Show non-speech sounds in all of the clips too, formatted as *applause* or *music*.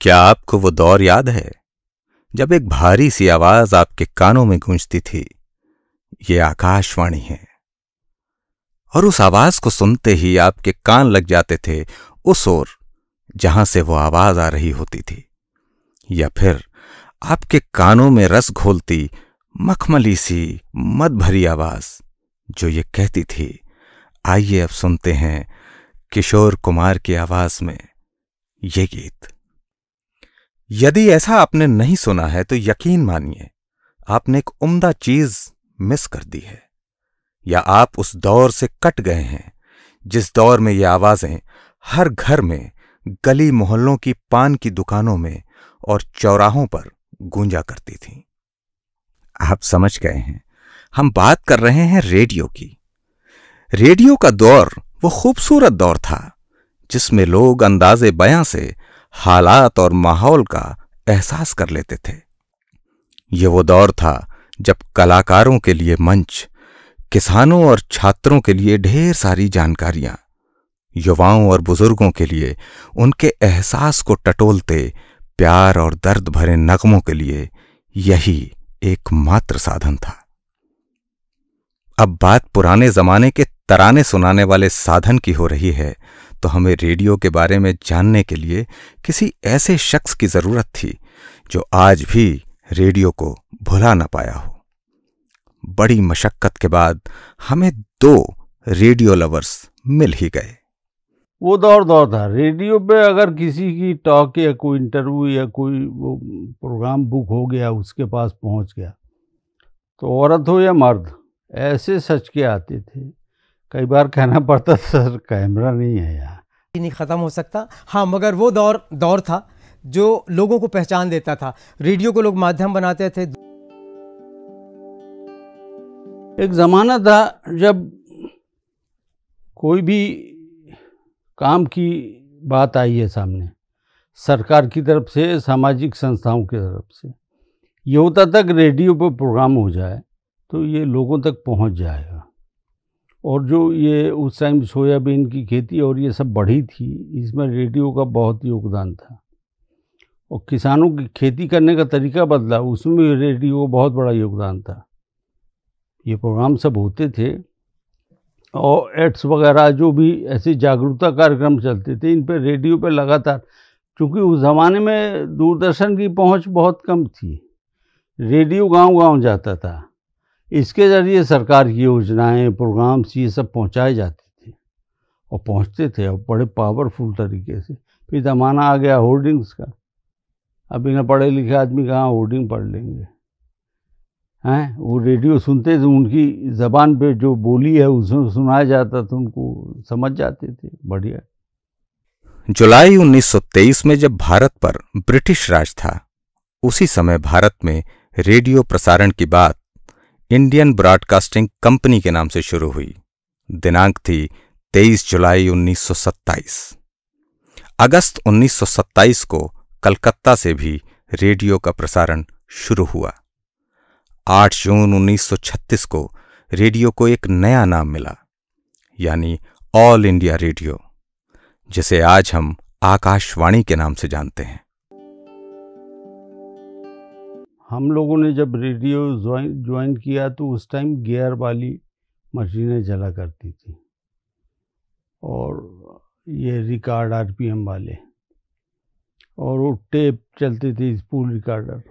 क्या आपको वो दौर याद है? जब एक भारी सी आवाज़ आपके कानों में गूंजती थी। ये आकाशवाणी है। और उस आवाज़ को सुनते ही आपके कान लग जाते थे उस ओर, जहाँ से वो आवाज़ आ रही होती थी। या फिर आपके कानों में रस घोलती, मखमली सी मत भरी आवाज़, जो ये कहती थी, आइए अब सुनते हैं किशोर कुमार की आवाज़ में ये गीत। यदि ऐसा आपने नहीं सुना है तो यकीन मानिए, आपने एक उम्दा चीज़ मिस कर दी है। या आप उस दौर से कट गए हैं, जिस दौर में ये आवाज़ें हर घर में गली मोहल्लों की पान की दुकानों में और चौराहों पर गूंजा करती थीं। आप समझ गए हैं, हम बात कर रहे हैं रेडियो की। रेडियो का दौर वो खूबसूरत दौर था, जिसमें लोग अंदाजे बयां से हालात और माहौल का एहसास कर लेते थे। ये वो दौर था जब कलाकारों के लिए मंच, किसानों और छात्रों के लिए ढेर सारी जानकारियाँ, युवाओं और बुज़ुर्गों के लिए उनके एहसास को टटोलते प्यार और दर्द भरे नगमों के लिए यही एकमात्र साधन था। अब बात पुराने जमाने के तराने सुनाने वाले साधन की हो रही है तो हमें रेडियो के बारे में जानने के लिए किसी ऐसे शख्स की ज़रूरत थी, जो आज भी रेडियो को भुला ना पाया हो। बड़ी मशक्कत के बाद हमें दो रेडियो लवर्स मिल ही गए। वो दौर दौर था। रेडियो पे अगर किसी की टॉक या कोई इंटरव्यू या कोई वो प्रोग्राम बुक हो गया, उसके पास पहुँच गया तो औरत हो या मर्द, ऐसे सच के आते थे। कई बार कहना पड़ता सर कैमरा नहीं है यार नहीं ख़त्म हो सकता। हाँ मगर वो दौर दौर था जो लोगों को पहचान देता था। रेडियो को लोग माध्यम बनाते थे। एक ज़माना था जब कोई भी काम की बात आई है सामने सरकार की तरफ़ से सामाजिक संस्थाओं की तरफ़ से। ये होता तक रेडियो पर प्रोग्राम हो जाए तो ये लोगों तक पहुँच जाएगा और जो ये उस टाइम सोयाबीन की खेती और ये सब बढ़ी थी, इसमें रेडियो का बहुत योगदान था। और किसानों की खेती करने का तरीका बदला, उसमें भी रेडियो का बहुत बड़ा योगदान था। ये प्रोग्राम सब होते थे और एड्स वगैरह जो भी ऐसे जागरूकता कार्यक्रम चलते थे, इन पर रेडियो पर लगातार, क्योंकि उस ज़माने में दूरदर्शन की पहुँच बहुत कम थी। रेडियो गांव-गांव जाता था। इसके ज़रिए सरकार की योजनाएँ, प्रोग्राम्स, ये सब पहुँचाए जाते थे। और पहुँचते थे और बड़े पावरफुल तरीके से। फिर ज़माना आ गया होर्डिंग्स का। अब बिना पढ़े लिखे आदमी कहाँ होर्डिंग पढ़ लेंगे? हैं? वो रेडियो सुनते थे, उनकी ज़बान पे जो बोली है, उसमें सुनाया जाता था उनको समझ जाते थे। बढ़िया। जुलाई 1923 में जब भारत पर ब्रिटिश राज था, उसी समय भारत में रेडियो प्रसारण की बात इंडियन ब्रॉडकास्टिंग कंपनी के नाम से शुरू हुई। दिनांक थी 23 जुलाई 1927 अगस्त 1927 को कलकत्ता से भी रेडियो का प्रसारण शुरू हुआ। 8 जून 1936 को रेडियो को एक नया नाम मिला, यानी ऑल इंडिया रेडियो जिसे आज हम आकाशवाणी के नाम से जानते हैं। हम लोगों ने जब रेडियो ज्वाइन ज्वाइन किया तो उस टाइम गियर वाली मशीनें चला करती थी। और ये रिकॉर्ड आरपीएम वाले। और वो टेप चलते थे स्पूल रिकॉर्डर।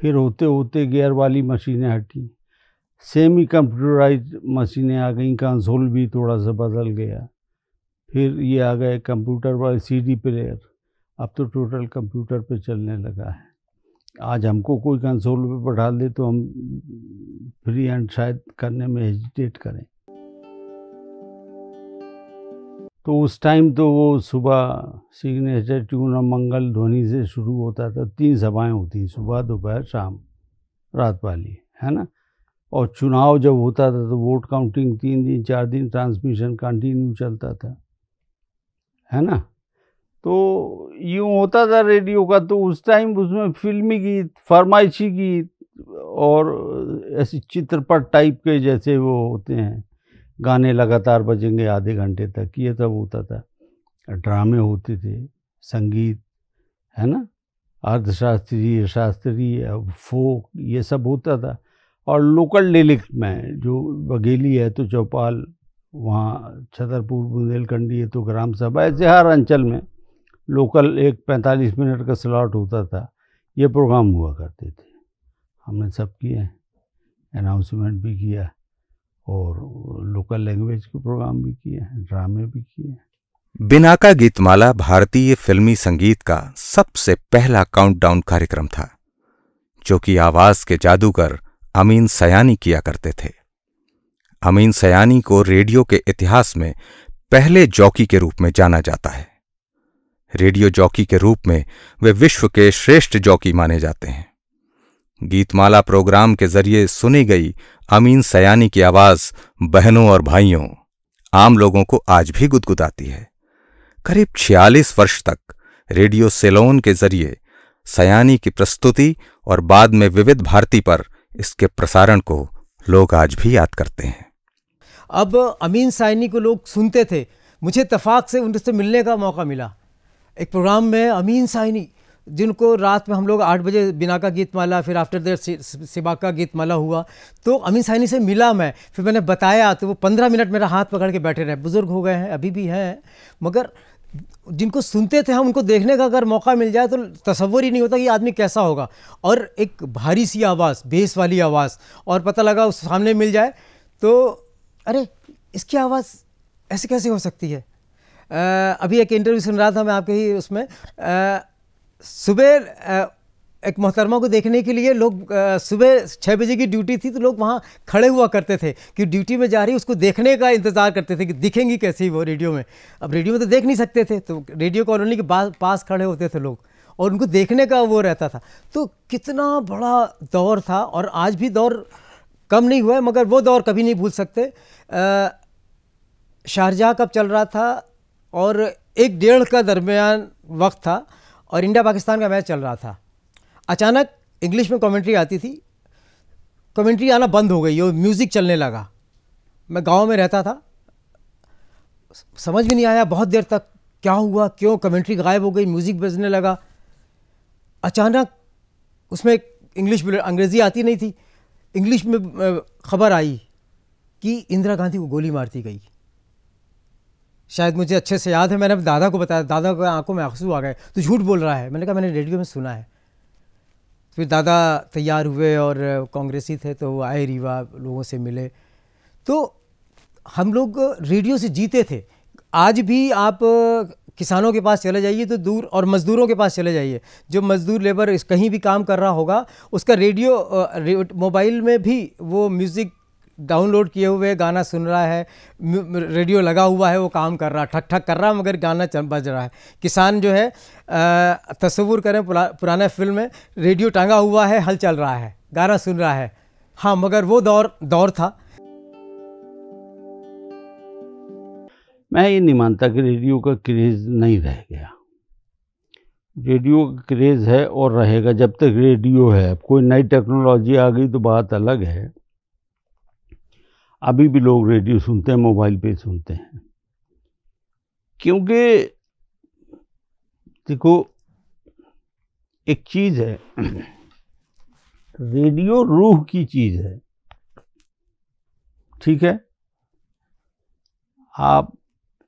फिर होते होते गियर वाली मशीनें हटी। सेमी कंप्यूटराइज मशीनें आ गई, कंसोल भी थोड़ा सा बदल गया। फिर ये आ गए कंप्यूटर वाले, सीडी प्लेयर। अब तो टोटल कंप्यूटर पे चलने लगा है। आज हमको कोई कंसोल पे बैठा दे तो हम फ्री हैंड शायद करने में हेजिटेट करें। तो उस टाइम तो वो सुबह सिग्नेचर ट्यून और मंगल ध्वनि से शुरू होता था। तीन सभाएँ होती सुबह, दोपहर, शाम, रात वाली, है ना? और चुनाव जब होता था तो वोट काउंटिंग तीन दिन, चार दिन ट्रांसमिशन कंटिन्यू चलता था। है ना? तो यूँ होता था रेडियो का तो उस टाइम उसमें फिल्मी गीत, फरमाइशी गीत और ऐसे चित्रपट टाइप के जैसे वो होते हैं। गाने लगातार बजेंगे आधे घंटे तक, ये सब होता था। ड्रामे होते थे, संगीत, है ना? अर्थशास्त्रीय शास्त्रीय फोक, ये सब होता था। और लोकल डिलिक्ट में जो बघेली है तो चौपाल, वहाँ छतरपुर, बुंदेलखंडी है तो ग्राम सभा, ऐसे हर अंचल में लोकल एक पैंतालीस मिनट का स्लॉट होता था, ये प्रोग्राम हुआ करते थे। हमने सब किए, अनाउंसमेंट भी किया और लोकल लैंग्वेज के प्रोग्राम भी किए, ड्रामे भी किए। बिनाका गीतमाला भारतीय फिल्मी संगीत का सबसे पहला काउंटडाउन कार्यक्रम था, जो कि आवाज़ के जादूगर अमीन सयानी किया करते थे। अमीन सयानी को रेडियो के इतिहास में पहले जॉकी के रूप में जाना जाता है। रेडियो जॉकी के रूप में वे विश्व के श्रेष्ठ जॉकी माने जाते हैं। गीतमाला प्रोग्राम के ज़रिए सुनी गई अमीन सयानी की आवाज़ बहनों और भाइयों, आम लोगों को आज भी गुदगुदाती है। करीब छियालीस वर्ष तक रेडियो सेलोन के ज़रिए सयानी की प्रस्तुति और बाद में विविध भारती पर इसके प्रसारण को लोग आज भी याद करते हैं। अब अमीन साइनी को लोग सुनते थे। मुझे तफाक से उनसे मिलने का मौका मिला। एक प्रोग्राम में अमीन साइनी, जिनको रात में हम लोग आठ बजे बिना का गीत माला, फिर आफ्टर देर सिबा का गीत माला हुआ। तो अमीन साइनी से मिला मैं, फिर मैंने बताया तो वो पंद्रह मिनट मेरा हाथ पकड़ के बैठे रहे। बुज़ुर्ग हो गए हैं, अभी भी हैं। मगर जिनको सुनते थे हम, उनको देखने का अगर मौका मिल जाए तो तस्वुर ही नहीं होता कि आदमी कैसा होगा। और एक भारी सी आवाज़, बेस वाली आवाज़, और पता लगा उस सामने मिल जाए तो अरे, इसकी आवाज़ ऐसे कैसे हो सकती है? अभी एक इंटरव्यू सुन रहा था मैं आपके ही उसमें। सुबह एक मोहतरमा को देखने के लिए लोग सुबह छः बजे की ड्यूटी थी तो लोग वहाँ खड़े हुआ करते थे कि ड्यूटी में जा रही, उसको देखने का इंतज़ार करते थे कि दिखेंगी कैसी वो रेडियो में। अब रेडियो में तो देख नहीं सकते थे तो रेडियो कॉलोनी के पास खड़े होते थे लोग और उनको देखने का वो रहता था। तो कितना बड़ा दौर था और आज भी दौर कम नहीं हुआ है, मगर वो दौर कभी नहीं भूल सकते। शारजहाँ कब चल रहा था? और एक डेढ़ का दरमियान वक्त था और इंडिया पाकिस्तान का मैच चल रहा था। अचानक इंग्लिश में कमेंट्री आती थी। कमेंट्री आना बंद हो गई और म्यूज़िक चलने लगा। मैं गाँव में रहता था। समझ भी नहीं आया बहुत देर तक क्या हुआ, क्यों कमेंट्री गायब हो गई म्यूज़िक बजने लगा। अचानक उसमें इंग्लिश अंग्रेज़ी आती नहीं थी। इंग्लिश में खबर आई कि इंदिरा गांधी को गोली मारती गई। शायद मुझे अच्छे से याद है, मैंने दादा को बताया, दादा को आँखों में आँसू आ गए तो झूठ बोल रहा है। मैंने कहा, मैंने रेडियो में सुना है। फिर दादा तैयार हुए और कांग्रेसी थे तो आए रीवा, लोगों से मिले। तो हम लोग रेडियो से जीते थे। आज भी आप किसानों के पास चले जाइए तो दूर, और मज़दूरों के पास चले जाइए। जो मज़दूर लेबर कहीं भी काम कर रहा होगा, उसका रेडियो मोबाइल में भी वो म्यूज़िक डाउनलोड किए हुए गाना सुन रहा है रेडियो लगा हुआ है वो काम कर रहा ठक ठक कर रहा मगर गाना बज रहा है। किसान जो है तस्वुर करें पुरा, पुराना फ़िल्म में रेडियो टांगा हुआ है हल चल रहा है गाना सुन रहा है। हाँ मगर वो दौर दौर था। मैं ये नहीं मानता कि रेडियो का क्रेज़ नहीं रह गया। रेडियो का क्रेज़ है और रहेगा जब तक रेडियो है। कोई नई टेक्नोलॉजी आ गई तो बात अलग है। अभी भी लोग रेडियो सुनते हैं, मोबाइल पे सुनते हैं। क्योंकि देखो, एक चीज़ है, रेडियो रूह की चीज़ है। ठीक है? आप,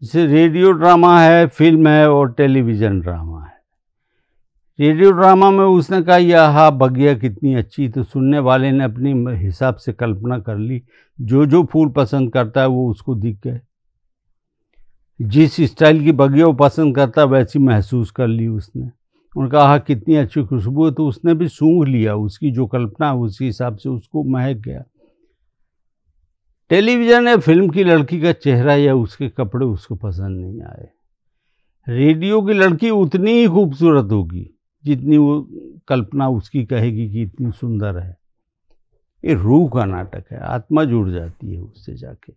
जैसे रेडियो ड्रामा है, फ़िल्म है और टेलीविज़न ड्रामा है। रेडियो ड्रामा में उसने कहा, यह हा बगिया कितनी अच्छी। तो सुनने वाले ने अपनी हिसाब से कल्पना कर ली। जो जो फूल पसंद करता है, वो उसको दिख गए। जिस स्टाइल की बगिया वो पसंद करता वैसी महसूस कर ली उसने। उन्होंने कहा कितनी अच्छी खुशबू है। तो उसने भी सूंघ लिया। उसकी जो कल्पना है, उसी हिसाब से उसको महक गया। टेलीविज़न या फ़िल्म की लड़की का चेहरा या उसके कपड़े, उसको पसंद नहीं आए। रेडियो की लड़की उतनी ही खूबसूरत होगी। जितनी वो कल्पना उसकी कहेगी कि इतनी सुंदर है। ये रूह का नाटक है, आत्मा जुड़ जाती है उससे जाके।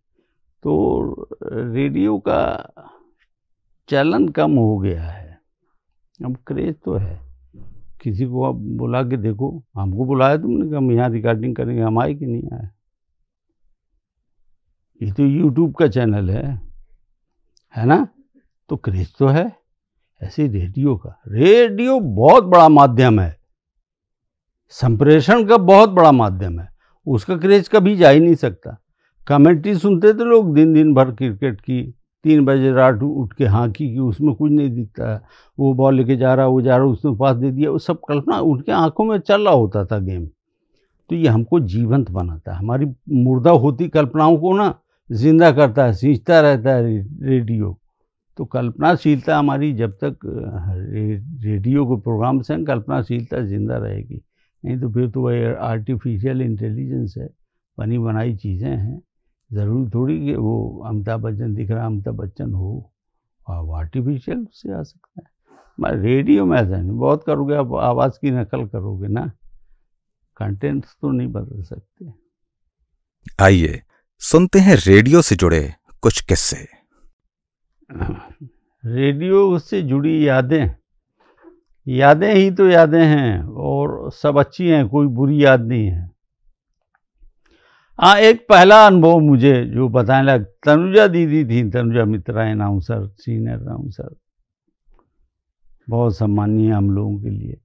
तो रेडियो का चलन कम हो गया है। अब क्रेज तो है। किसी को आप बुला के देखो, हमको बुलाया तुमने कि हम यहाँ रिकॉर्डिंग करेंगे, हम आए कि नहीं आए? ये तो यूट्यूब का चैनल है है ना? तो क्रेज तो है। ऐसे रेडियो का। रेडियो बहुत बड़ा माध्यम है। संप्रेषण का बहुत बड़ा माध्यम है। उसका क्रेज कभी जा ही नहीं सकता। कमेंट्री सुनते थे लोग दिन दिन भर क्रिकेट की, तीन बजे रात उठ के हाँकी की, उसमें कुछ नहीं दिखता। है वो बॉल लेके जा रहा, वो जा रहा, उसने पास दे दिया, वो सब कल्पना उनके आँखों में चल रहा होता था गेम तो ये हमको जीवंत बनाता है। हमारी मुर्दा होती कल्पनाओं को ना, ज़िंदा करता है, सींचता रहता है रेडियो। तो कल्पनाशीलता हमारी जब तक रेडियो के प्रोग्राम से कल्पनाशीलता ज़िंदा रहेगी। नहीं तो फिर तो वह आर्टिफिशियल इंटेलिजेंस है, बनी बनाई चीज़ें हैं। ज़रूरी थोड़ी कि वो अमिताभ बच्चन दिख रहा, अमिताभ बच्चन हो वो आर्टिफिशियल से आ सकता है। रेडियो में ऐसा नहीं, बहुत करोगे, आप आवाज़ की नकल करोगे ना कंटेंट्स तो नहीं बदल सकते। आइए, सुनते हैं रेडियो से जुड़े कुछ किस्से। *laughs* रेडियो से जुड़ी यादें। यादें ही तो यादें हैं और सब अच्छी हैं, कोई बुरी याद नहीं है। हाँ एक पहला अनुभव मुझे जो बताने लगा, तनुजा दीदी थी, Tanuja Mitra announcer senior announcer बहुत सम्मानीय हम लोगों के लिए।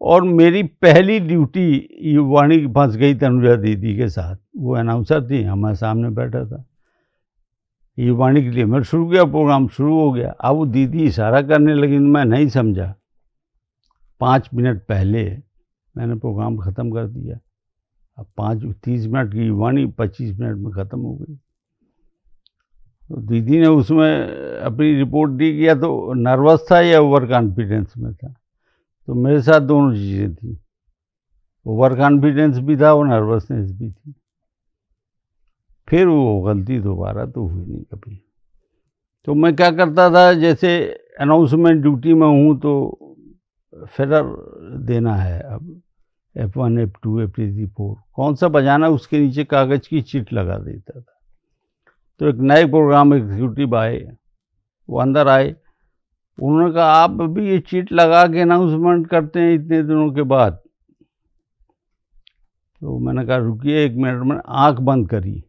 और मेरी पहली ड्यूटी वाणी फंस गई तनुजा दीदी के साथ। वो अनाउंसर थी, हमारे सामने बैठा था। ये वाणी के लिए मैं शुरू किया प्रोग्राम शुरू हो गया? अब वो दीदी इशारा करने लगी मैं नहीं समझा। पाँच मिनट पहले मैंने प्रोग्राम ख़त्म कर दिया। अब पाँच, तीस मिनट की वाणी पच्चीस मिनट में ख़त्म हो गई। तो दीदी ने उसमें अपनी रिपोर्ट दी किया तो नर्वस था या ओवर कॉन्फिडेंस में था। तो मेरे साथ दोनों चीज़ें थी। ओवर कॉन्फिडेंस भी था और नर्वसनेस भी थी। फिर वो गलती दोबारा तो हुई नहीं कभी। तो मैं क्या करता था, जैसे अनाउंसमेंट ड्यूटी में हूँ तो फेडर देना है अब F one F two F three three four कौन सा बजाना उसके नीचे कागज़ की चिट लगा देता था। तो एक नए प्रोग्राम एग्जीक्यूटिव आए, वो अंदर आए, उन्होंने कहा, आप अभी ये चिट लगा के अनाउंसमेंट करते हैं इतने दिनों के बाद। तो मैंने कहा, रुकिए एक मिनट में आँख बंद करी।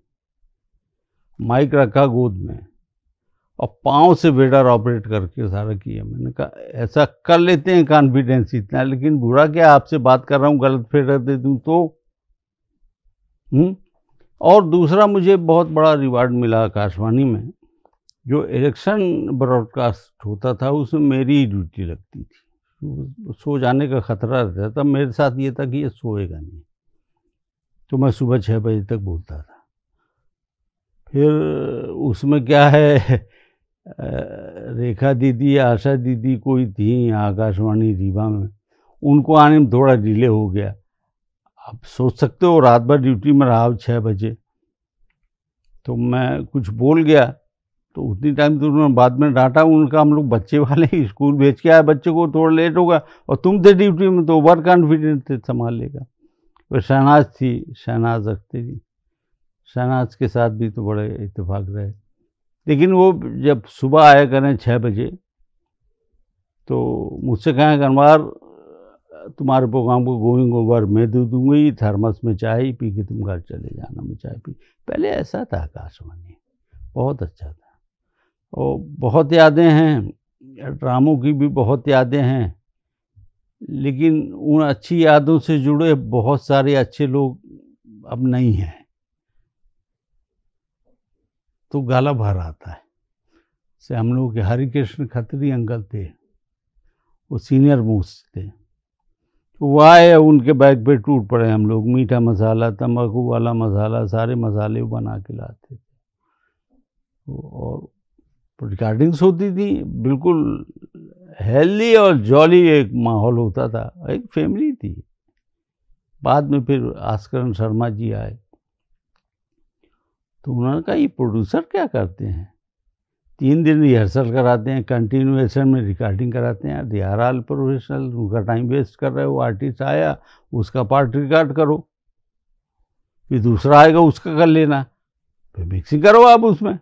माइक रखा गोद में और पाँव से वेडर ऑपरेट करके सारा किया। मैंने कहा, ऐसा कर लेते हैं कॉन्फिडेंस इतना, लेकिन बुरा क्या? आपसे बात कर रहा हूँ, गलत फेडर दे दूँ तो। हुँ? हम्म? और दूसरा मुझे बहुत बड़ा रिवार्ड मिला आकाशवाणी में, जो इलेक्शन ब्रॉडकास्ट होता था, उसमें मेरी ही ड्यूटी लगती थी। सो जाने का खतरा रहता था। मेरे साथ ये था कि ये सोएगा नहीं। तो मैं सुबह छः बजे तक बोलता था। फिर उसमें क्या है? रेखा दीदी, आशा दीदी कोई थी आकाशवाणी रीवा में, उनको आने में थोड़ा डिले हो गया। आप सोच सकते हो रात भर ड्यूटी में रहा छः बजे। तो मैं कुछ बोल गया तो उतनी टाइम तो उन्होंने बाद में डांटा, उनका हम लोग बच्चे वाले स्कूल भेज के आए, बच्चे को थोड़ा लेट होगा, और तुम थे ड्यूटी में तो ओवर कॉन्फिडेंट थे, संभाल लेगा। वो शहनाज थी, शहनाज रखते थी शहनाज के साथ भी तो बड़े इतफाक रहे। लेकिन वो जब सुबह आया करें छः बजे तो मुझसे कहें अनवार, तुम्हारे प्रोग्राम को गोइंग ओवर, मैं दे दूँगी थर्मस में चाय पी के तुम घर चले जाना, मैं चाय पी। पहले ऐसा था आकाशवाणी, बहुत अच्छा था। और बहुत यादें हैं, ड्रामों की भी बहुत यादें हैं, लेकिन उन अच्छी यादों से जुड़े बहुत सारे अच्छे लोग अब नहीं हैं। तो गाला भर आता है। से हम लोग के हरिकृष्ण खत्री अंकल थे। वो सीनियर मोस्ट थे। तो वो आए, उनके बैग पे टूट पड़े हम लोग। मीठा मसाला तम्बाकू वाला मसाला, सारे मसाले बना के लाते थे। और रिकॉर्डिंग्स होती थी। बिल्कुल हेल्दी और जॉली एक माहौल होता था। एक फैमिली थी। बाद में फिर आस्करण शर्मा जी आए। तो उन्होंने कहा, ये प्रोड्यूसर क्या करते हैं? तीन दिन रिहर्सल कराते हैं कंटिन्यूएशन में रिकॉर्डिंग कराते हैं। दे आर आल प्रोफेशनल उनका टाइम वेस्ट कर रहे हो आर्टिस्ट आया, उसका पार्ट रिकॉर्ड करो। फिर दूसरा आएगा, उसका कर लेना। फिर मिक्सिंग करो आप उसमें।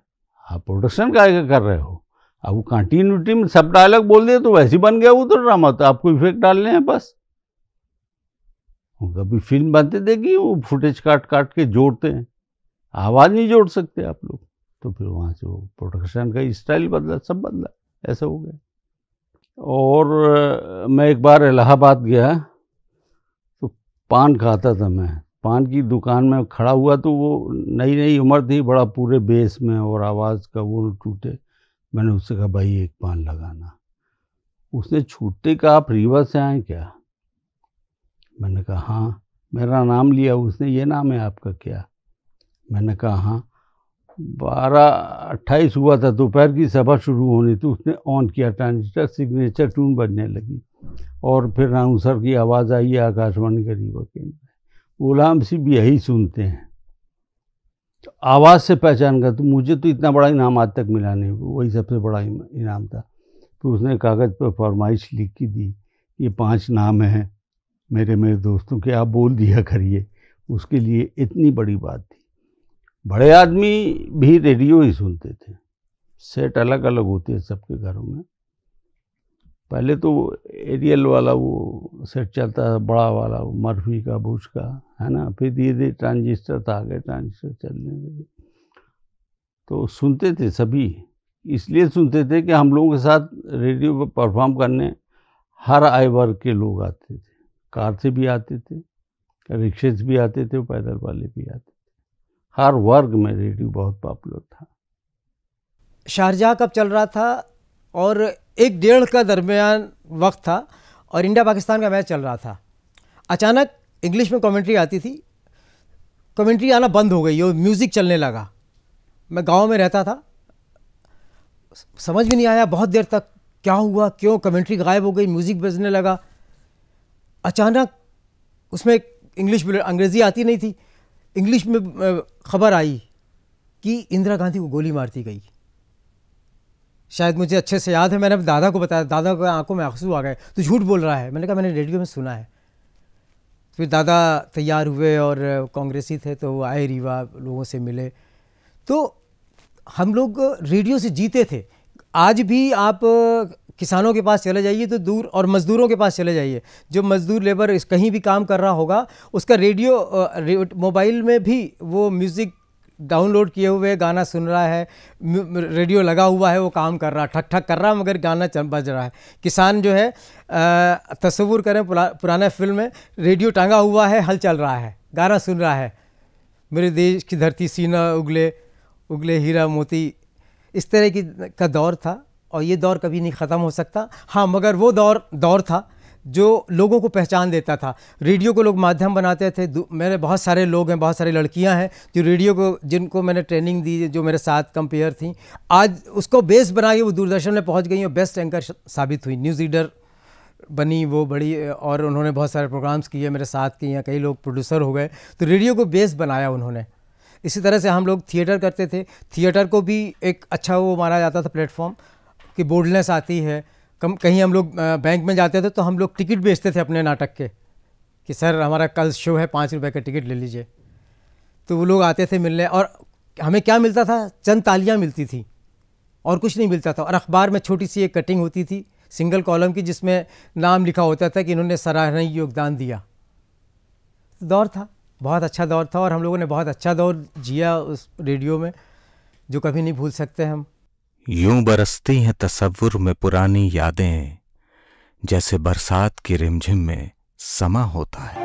आप प्रोडक्शन का आएगा, कर रहे हो। अब वो कंटिन्यूटी में सब डायलॉग बोल दिए तो वैसे बन गया वो तो ड्रामा तो आपको इफ़ेक्ट डालने हैं बस। कभी फ़िल्म बनते देखिए, वो फुटेज काट काट के जोड़ते हैं। आवाज़ नहीं जोड़ सकते आप लोग। तो फिर वहाँ से वो प्रोडक्शन का स्टाइल बदला, सब बदला, ऐसा हो गया। और मैं एक बार इलाहाबाद गया तो पान खाता था मैं। पान की दुकान में खड़ा हुआ तो वो नई नई उम्र थी, बड़ा पूरे बेस में और आवाज़ का वो टूटे। मैंने उससे कहा, भाई, एक पान लगाना। उसने, छूटते कहा आप रीवा से आए क्या? मैंने कहा हाँ। मेरा नाम लिया, उसने, ये नाम है आपका क्या? मैंने कहा हाँ बारह अट्ठाईस हुआ था दोपहर की सभा शुरू होनी थी उसने ऑन किया, ट्रांजिस्टर सिग्नेचर ट्यून बजने लगी और फिर अनाउंसर की आवाज़ आई आकाशवाणी का रीवा केंद्र गुलाम सी भी यही सुनते हैं। तो आवाज़ से पहचान कर तो मुझे तो इतना बड़ा इनाम आज तक मिला नहीं, वही सबसे बड़ा इनाम था। तो उसने कागज़ पर फरमाइश लिख की दी, ये पाँच नाम हैं मेरे मेरे दोस्तों के, आप बोल दिया करिए, उसके लिए इतनी बड़ी बात थी। बड़े आदमी भी रेडियो ही सुनते थे। सेट अलग अलग होते हैं सबके घरों में। पहले तो एरियल वाला वो सेट चलता था, बड़ा वाला वो मर्फी का, बुश का, है ना? फिर धीरे धीरे ट्रांजिस्टर था, आगे ट्रांजिस्टर चलने लगे। तो सुनते थे सभी, इसलिए सुनते थे कि हम लोगों के साथ रेडियो पर परफॉर्म करने हर आय वर्ग के लोग आते थे। कार से भी आते थे, रिक्शे से भी आते थे, पैदल वाले भी आते थे। हर वर्ग में रेडियो बहुत पॉपुलर था। शारजहाँ कब चल रहा था और एक डेढ़ का दरमियान वक्त था और इंडिया पाकिस्तान का मैच चल रहा था। अचानक इंग्लिश में कमेंट्री आती थी। कमेंट्री आना बंद हो गई और म्यूज़िक चलने लगा। मैं गाँव में रहता था। समझ भी नहीं आया बहुत देर तक क्या हुआ, क्यों कमेंट्री गायब हो गई, म्यूज़िक बजने लगा। अचानक उसमें इंग्लिश अंग्रेज़ी आती नहीं थी। इंग्लिश में खबर आई कि इंदिरा गांधी को गोली मारती गई। शायद मुझे अच्छे से याद है, मैंने दादा को बताया, दादा को आँखों में आँसू आ गए तो झूठ बोल रहा है। मैंने कहा, मैंने रेडियो में सुना है। फिर दादा तैयार हुए और कांग्रेसी थे तो आए रीवा, लोगों से मिले। तो हम लोग रेडियो से जीते थे। आज भी आप किसानों के पास चले जाइए तो दूर और मज़दूरों के पास चले जाइए। जो मज़दूर लेबर कहीं भी काम कर रहा होगा उसका रेडियो मोबाइल में भी वो म्यूज़िक डाउनलोड किए हुए गाना सुन रहा है रेडियो लगा हुआ है वो काम कर रहा ठक ठक कर रहा मगर गाना बज रहा है। किसान जो है तस्वूर करें पुरा, पुराना फ़िल्म में रेडियो टांगा हुआ है हल चल रहा है गाना सुन रहा है। मेरे देश की धरती सीना उगले उगले हीरा मोती इस तरह की का दौर था। और ये दौर कभी नहीं ख़त्म हो सकता। हाँ मगर वो दौर दौर था जो लोगों को पहचान देता था। रेडियो को लोग माध्यम बनाते थे। मेरे बहुत सारे लोग हैं, बहुत सारी लड़कियाँ हैं जो रेडियो को, जिनको मैंने ट्रेनिंग दी, जो मेरे साथ कंपेयर थी। आज उसको बेस बना के वो दूरदर्शन में पहुँच गई और बेस्ट एंकर साबित हुई। न्यूज़ रीडर बनी वो बड़ी, और उन्होंने बहुत सारे प्रोग्राम्स किए, मेरे साथ किए, कई लोग प्रोड्यूसर हो गए। तो रेडियो को बेस बनाया उन्होंने। इसी तरह से हम लोग थिएटर करते थे। थिएटर को भी एक अच्छा वो माना जाता था प्लेटफॉर्म। कि बोल्डनेस आती है। कम, कहीं हम लोग बैंक में जाते थे तो हम लोग टिकट बेचते थे अपने नाटक के, कि सर हमारा कल शो है, पाँच रुपये का टिकट ले लीजिए। तो वो लोग आते थे मिलने और हमें क्या मिलता था? चंद तालियाँ मिलती थी, और कुछ नहीं मिलता था। और अखबार में छोटी सी एक कटिंग होती थी सिंगल कॉलम की, जिसमें नाम लिखा होता था कि इन्होंने सराहनीय योगदान दिया। तो दौर था, बहुत अच्छा दौर था, और हम लोगों ने बहुत अच्छा दौर जिया उस रेडियो में, जो कभी नहीं भूल सकते हम। यूँ बरसती हैं तस्वुर में पुरानी यादें, जैसे बरसात की रिमझिम में समा होता है।